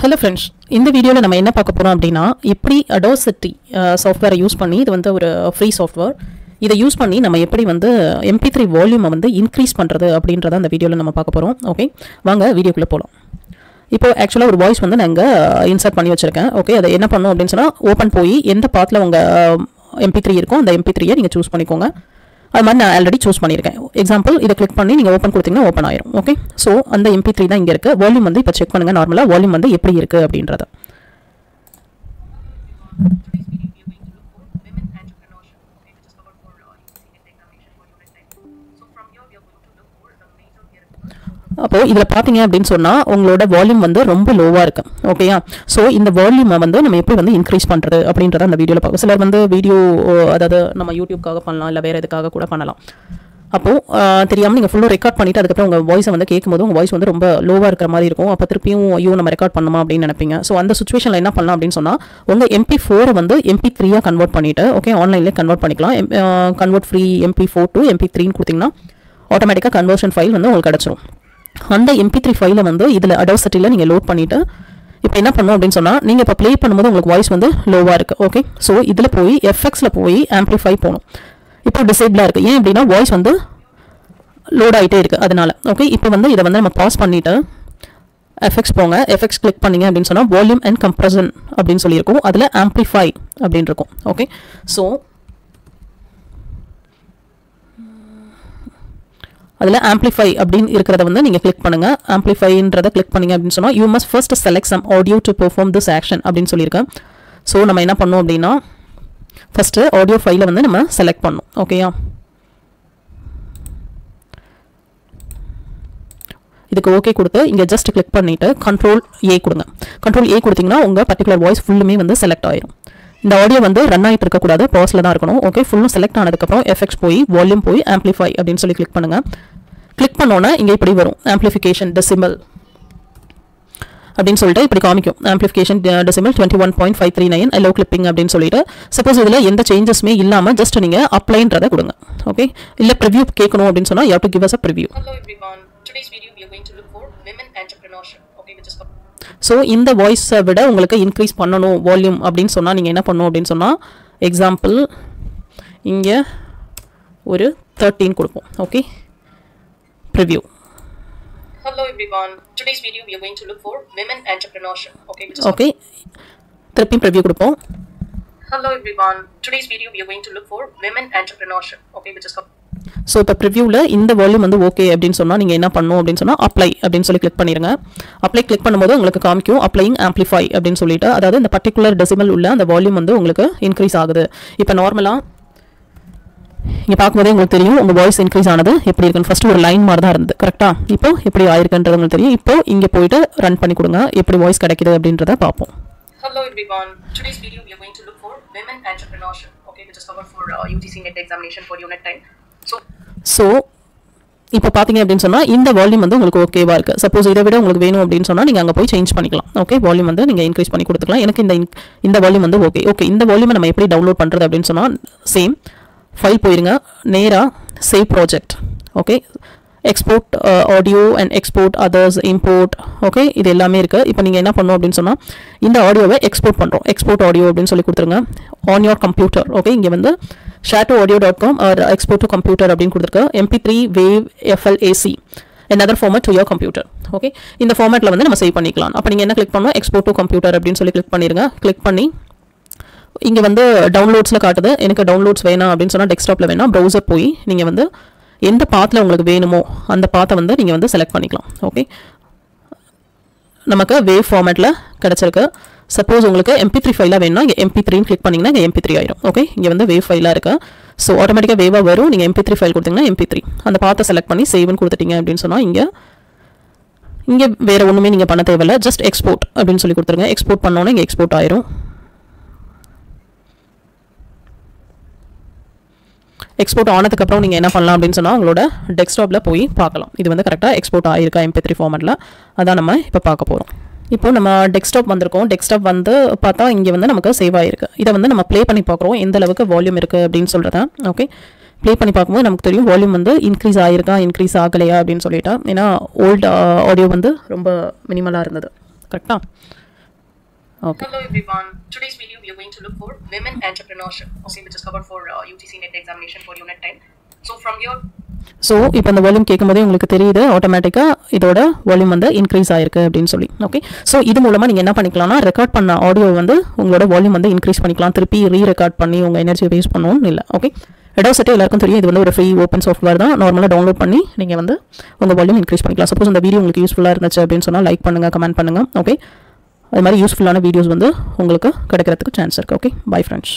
Hello friends இந்த வீடியோவில் நம்ம என்ன பார்க்க போகிறோம் அப்படின்னா எப்படி அடோசிட்டி சாஃப்ட்வேரை யூஸ் பண்ணி இது வந்து ஒரு ஃப்ரீ சாஃப்ட்வேர் இதை யூஸ் பண்ணி நம்ம எப்படி வந்து எம்பி த்ரீ வால்யூமை வந்து இன்க்ரீஸ் பண்ணுறது அப்படின்றத அந்த வீடியோவில் நம்ம பார்க்க போகிறோம் ஓகே வாங்க வீடியோக்குள்ளே போகலாம் இப்போ ஆக்சுவலாக ஒரு வாய்ஸ் வந்து நாங்கள் இன்சர்ட் பண்ணி வச்சுருக்கேன். ஓகே அதை என்ன பண்ணோம் அப்படின்னு சொன்னால் ஓப்பன் போய் எந்த பாத்தில் உங்கள் எம்பி த்ரீ இருக்கோ அந்த எம்பி த்ரீயை நீங்கள் சூஸ் பண்ணிக்கோங்க. அது மாதிரி நான் ஆல்ரெடி சூஸ் பண்ணியிருக்கேன். எக்ஸாம்பிள் இதை கிளிக் பண்ணி நீங்கள் ஓப்பன் கொடுத்தீங்கன்னா ஓப்பன் ஆயிரும். ஓகே ஸோ அந்த எம்பி த்ரீ தான் இங்கே இருக்குது வால்யூம் வந்து இப்போ செக் பண்ணுங்கள் நார்மலாக வால்யூம் வந்து எப்படி இருக்குது அப்படின்றத. அப்போ இதில் பார்த்தீங்க அப்படின்னு சொன்னால் உங்களோட வால்யூம் வந்து ரொம்ப லோவாக இருக்கும் ஓகேயா ஸோ இந்த வால்யூமை வந்து நம்ம எப்படி வந்து இன்க்ரீஸ் பண்ணுறது அப்படின்றத அந்த வீடியோவில் பார்க்கும் சிலர் வந்து வீடியோ அதாவது நம்ம யூடியூப்காக பண்ணலாம் இல்லை வேறு எதுக்காக கூட பண்ணலாம். அப்போது தெரியாமல் நீங்கள் ஃபுல்லாக ரெக்கார்ட் பண்ணிவிட்டு அதுக்கப்புறம் உங்கள் வாய்ஸை வந்து கேட்கும்போது உங்கள் வாய்ஸ் வந்து ரொம்ப லோவாக இருக்கிற மாதிரி இருக்கும். அப்போ திருப்பியும் ஐயோ நம்ம ரெக்கார்ட் பண்ணுமா அப்படின்னு நினைப்பீங்க. ஸோ அந்த சுச்சுவேஷனில் என்ன பண்ணலாம் அப்படின்னு சொன்னால் உங்கள் எம்பி ஃபோரை வந்து எம்பி த்ரீயாக கன்வெர்ட் பண்ணிவிட்டு ஓகே ஆன்லைனில் கன்வெர்ட் பண்ணிக்கலாம். Convert free MP four to MP த்ரீன்னு கொடுத்தீங்கன்னா ஆட்டோமேட்டிக்காக கன்வர்ஷன் ஃபைல் வந்து உங்களுக்கு கிடச்சிரும். அந்த எம்பி த்ரீ ஃபைலை வந்து இதில் அடோசிட்டியில் நீங்கள் லோட் பண்ணிவிட்டு இப்போ என்ன பண்ணும் அப்படின்னு சொன்னால் நீங்கள் இப்போ ப்ளே பண்ணும்போது உங்களுக்கு வாய்ஸ் வந்து லோவாக இருக்குது ஓகே ஸோ இதில் போய் எஃப்எக்ஸில் போய் ஆம்ப்ளிஃபை போகணும். இப்போ டிசேபிளாக இருக்குது ஏன் அப்படின்னா வாய்ஸ் வந்து லோட் ஆகிட்டே இருக்குது அதனால் ஓகே இப்போ வந்து இதை வந்து நம்ம பாஸ் பண்ணிவிட்டு எஃபெக்ட்ஸ் போங்க. எஃபெக்ட்ஸ் கிளிக் பண்ணீங்க அப்படின்னு சொன்னால் வால்யூம் அண்ட் கம்ப்ரஷன் அப்படின்னு சொல்லியிருக்கும். அதில் ஆம்ப்ளிஃபை அப்படின்னு இருக்கும் ஓகே ஸோ அதில் ஆம்ப்ளிஃபை அப்படின்னு இருக்கிறத வந்து நீங்கள் கிளிக் பண்ணுங்கள் ஆம்ப்ளிஃபைன்றதை கிளிக் பண்ணிங்க அப்படின்னு சொன்னால் you must first select some audio to perform this action அப்படின்னு சொல்லியிருக்கேன். ஸோ நம்ம என்ன பண்ணோம் அப்படின்னா ஃபஸ்ட்டு ஆடியோ ஃபைலை வந்து நம்ம செலக்ட் பண்ணோம். ஓகேயா இதுக்கு ஓகே கொடுத்து இங்கே ஜஸ்ட் கிளிக் பண்ணிவிட்டு கண்ட்ரோல் ஏ கொடுங்க. கண்ட்ரோல் ஏ கொடுத்தீங்கன்னா உங்கள் பர்டிகுலர் வாய்ஸ் ஃபுல்லுமே வந்து செலக்ட் ஆயிரும். இந்த ஆடியோ வந்து ரன் ஆகிட்டு இருக்கக்கூடாது. பாஸில் தான் இருக்கணும். ஓகே ஃபுல்லும் செலக்ட் ஆனதுக்கப்புறம் எஃபெக்ட்ஸ் போய் வால்யூம் போய் ஆம்ப்ளிஃபை அப்படின்னு சொல்லி கிளிக் பண்ணுங்கள் கிளிக் பண்ணோன்னே இங்கே இப்படி வரும். ஆம்ப்ளிஃபிகேஷன் டெசிமல் அப்படின்னு சொல்லிட்டு இப்படி காமிக்கும். Amplification decimal twenty one point five three nine allow clipping அப்படின்னு சொல்லிட்டு. சப்போஸ் இதில் எந்த சேஞ்சஸுமே இல்லாமல் ஜஸ்ட் நீங்கள் அப்ளைன்றதை கொடுங்க. ஓகே இல்லை ப்ரிவ்யூ கேட்கணும் அப்படின்னு சொன்னால் you to give us a preview so இந்த வாய்ஸை விட உங்களுக்கு இன்க்ரீஸ் பண்ணணும் வால்யூம் அப்படின்னு சொன்னால் நீங்கள் என்ன பண்ணணும் அப்படின்னு சொன்னால் எக்ஸாம்பிள் இங்கே ஒரு தேர்ட்டீன் கொடுப்போம். Okay preview Hello everyone. Today's video we are going to look for women entrepreneurship. Okay, okay திருப்பியும் ப்ரிவ்யூ கொடுப்போம் Hello everyone. Today's video we are going to look for women entrepreneurship. Okay, which is so இப்போ ப்ரிவ்யூவில் இந்த volume வந்து okay அப்படின்னு சொன்னால் நீங்கள் என்ன பண்ணணும் அப்படின்னு சொன்னால் அப்ளை அப்படின்னு சொல்லி கிளிக் பண்ணிடுங்க அப்ளை கிளிக் பண்ணும்போது உங்களுக்கு காமிக்கும் அப்ளைங் ஆம்ப்ளிஃபை அப்படின்னு சொல்லிட்டு அதாவது இந்த பர்டிகுலர் டெசிமல் உள்ள அந்த வால்யூம் வந்து உங்களுக்கு இன்க்ரீஸ் ஆகுது இப்போ நார்மலாக இங்கே பார்க்கும்போதே உங்களுக்கு தெரியும் உங்கள் வாய்ஸ் இன்க்ரீஸ் ஆனது எப்படி இருக்குன்னு. ஃபஸ்ட்டு ஒரு லைன் மாதிரி தான் இருந்தது கரெக்டாக இப்போ எப்படி ஆயிருக்குன்றது உங்களுக்கு தெரியும். இப்போ இங்கே போயிட்டு ரன் பண்ணி கொடுங்க எப்படி வாய்ஸ் கிடைக்குது அப்படின்றத பார்ப்போம். Hello everyone. Today's video we are going to look for women entrepreneurship. Okay, which is covered for uh, UGC NET examination for unit 10. So so இப்போ பார்த்தீங்க அப்படின்னு சொன்னால் இந்த வால்யூம் வந்து உங்களுக்கு ஓகேவா இருக்குது சப்போஸ் இதை விட உங்களுக்கு வேணும் அப்படின்னு சொன்னால் நீங்கள் அங்கே போய் சேஞ்ச் பண்ணிக்கலாம். ஓகே வால்யூம் வந்து நீங்கள் இன்க்ரீஸ் பண்ணி கொடுத்துக்கலாம். எனக்கு இந்த இந்த வால்யூம் வந்து ஓகே ஓகே இந்த வால்யூமை நம்ம எப்படி டவுன்லோட் பண்ணுறது அப்படின்னு சொன்னால் சேம் ஃபைல் போயிருங்க. நேராக save project okay export audio and export others import okay இது எல்லாமே இருக்குது இப்போ நீங்கள் என்ன பண்ணணும் அப்படின்னு சொன்னால் இந்த ஆடியோவை எக்ஸ்போர்ட் பண்ணுறோம் எக்ஸ்போர்ட் ஆடியோ அப்படின்னு சொல்லி கொடுத்துருங்க. ஆன் யோர் கம்ப்யூட்டர் ஓகே இங்கே வந்து share to audio dot com or export to computer அப்படின்னு கொடுத்துருக்கு. MP three wave FLAC and other format to your computer okay இந்த ஃபார்மேட்டில் வந்து நம்ம சேவ் பண்ணிக்கலாம். அப்போ நீங்கள் என்ன கிளிக் பண்ணணும்? எக்ஸ்போர்ட் டு கம்ப்யூட்டர் அப்படின்னு சொல்லி கிளிக் பண்ணிடுங்க கிளிக் பண்ணி இங்கே வந்து டவுன்லோட்ஸில் காட்டுது. எனக்கு டவுன்லோட்ஸ் வேணாம் அப்படின்னு சொன்னால் டெஸ்க்டாப்பில் வேணாம் ப்ரௌசர் போய் நீங்கள் வந்து எந்த பாத்தில் உங்களுக்கு வேணுமோ அந்த பாத்தை வந்து நீங்கள் வந்து செலக்ட் பண்ணிக்கலாம். ஓகே நமக்கு வேவ் ஃபார்மேட்டில் கிடச்சிருக்கு. சப்போஸ் உங்களுக்கு எம்பி த்ரீ ஃபைலாக வேணும்னா இங்கே எம்பி த்ரீன்னு கிளிக் பண்ணிங்கன்னா இங்கே எம்பி த்ரீ ஆயிரும். ஓகே இங்கே வந்து வேவ் ஃபைலாக இருக்குது ஸோ ஆட்டோமேட்டிக்காக வேவாக வரும். நீங்கள் எம்பி த்ரீ ஃபைல் கொடுத்தீங்கன்னா எம்பி த்ரீ அந்த பாத்தை செலக்ட் பண்ணி சேவ்னு கொடுத்துட்டீங்க அப்படின்னு சொன்னால் இங்கே இங்கே வேறு ஒன்றுமே நீங்கள் பண்ண தேவையில்ல. ஜஸ்ட் எக்ஸ்போர்ட் அப்படின்னு சொல்லி கொடுத்துருங்க. எக்ஸ்போர்ட் பண்ணோன்னே இங்கே எக்ஸ்போர்ட் ஆயிரும். எக்ஸ்போர்ட் ஆனதுக்கப்புறம் நீங்கள் என்ன பண்ணலாம் அப்படின்னு சொன்னால் உங்களோட டெஸ்க்டாப்பில் போய் பார்க்கலாம். இது வந்து கரெக்டாக எக்ஸ்போர்ட் ஆகிருக்கா எம்பி த்ரீ ஃபார்மெட்டில் அதான் நம்ம இப்போ பார்க்க போகிறோம் இப்போ நம்ம டெஸ்க்டாப் வந்திருக்கோம். டெஸ்க்டாப் வந்து பார்த்தா இங்கே வந்து நமக்கு சேவ் ஆகிருக்கு இதை வந்து நம்ம ப்ளே பண்ணி பார்க்குறோம். எந்த அளவுக்கு வால்யூம் இருக்குது அப்படின்னு சொல்கிறத ஓகே ப்ளே பண்ணி பார்க்கும்போது நமக்கு தெரியும் வால்யூம் வந்து இன்க்ரீஸ் ஆகிருக்கா இன்க்ரீஸ் ஆகலையா அப்படின்னு சொல்லிட்டா. ஏன்னா ஓல்டு ஆடியோ uh, வந்து ரொம்ப மினிமலாக இருந்தது. கரெக்டாக okay Hello everyone. Today's video we are going to look for women entrepreneurship, okay, which is covered for uh, UGC NET examination for unit 10. So from here, so இப்போ அந்த volume கேட்கும்போதே உங்களுக்கு தெரியுது ஆட்டோமேட்டிக்காக இதோட வால்யூம் வந்து இன்க்ரீஸ் ஆயிருக்கு அப்படின்னு சொல்லி ஓகே ஸோ இது மூலமாக நீங்கள் என்ன பண்ணிக்கலாம்னா ரெக்கார்ட் பண்ண ஆடியோ வந்து உங்களோட வால்யூம் வந்து இன்க்ரீஸ் பண்ணிக்கலாம் திருப்பி ரீ ரெக்கார்ட் பண்ணி உங்கள் எனர்ஜியை வேஸ்ட் பண்ணணும்னு இல்லை ஓகே எடோசெட்டே எல்லாருக்கும் தெரியும் இது வந்து ஒரு ஃப்ரீ ஓப்பன் சாஃப்ட்வேர் தான். நார்மலாக டவுன்லோட் பண்ணி நீங்கள் வந்து உங்கள் வால்யூம் இன்க்ரீஸ் பண்ணிக்கலாம். சப்போஸ் இந்த வீடியோ உங்களுக்கு யூஸ்ஃபுல்லாக இருந்துச்சு அப்படின்னு சொன்னால் லைக் பண்ணுங்கள் கமெண்ட் பண்ணுங்கள் ஓகே அது மாதிரி யூஸ்ஃபுல்லான வீடியோஸ் வந்து உங்களுக்கு கிடைக்கிறதுக்கு சான்ஸ் இருக்குது ஓகே பை ஃப்ரெண்ட்ஸ்